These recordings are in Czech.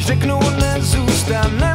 Až řeknu, nezůstane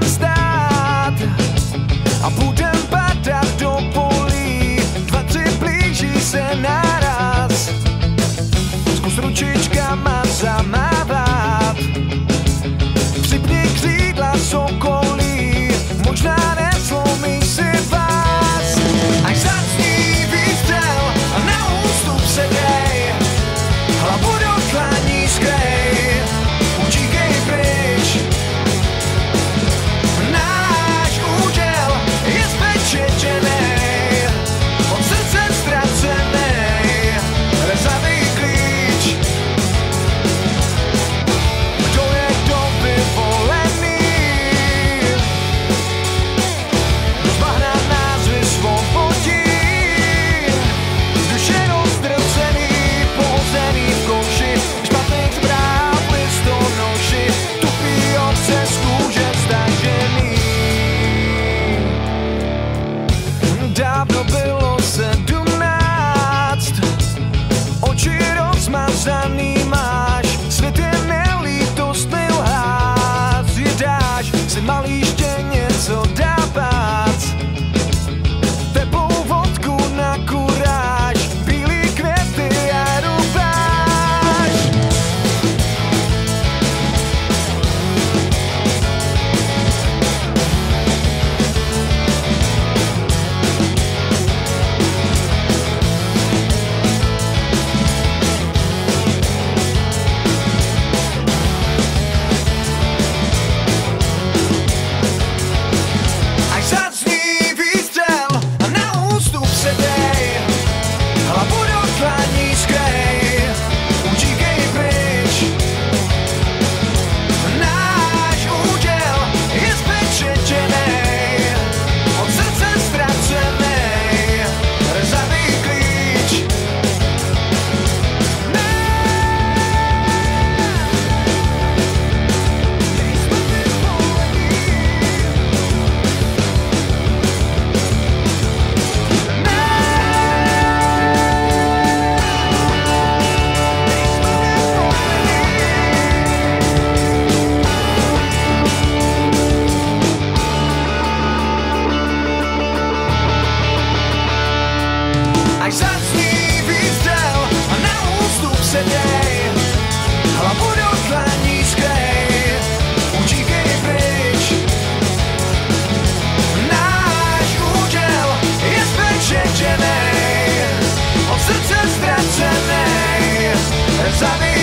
sunny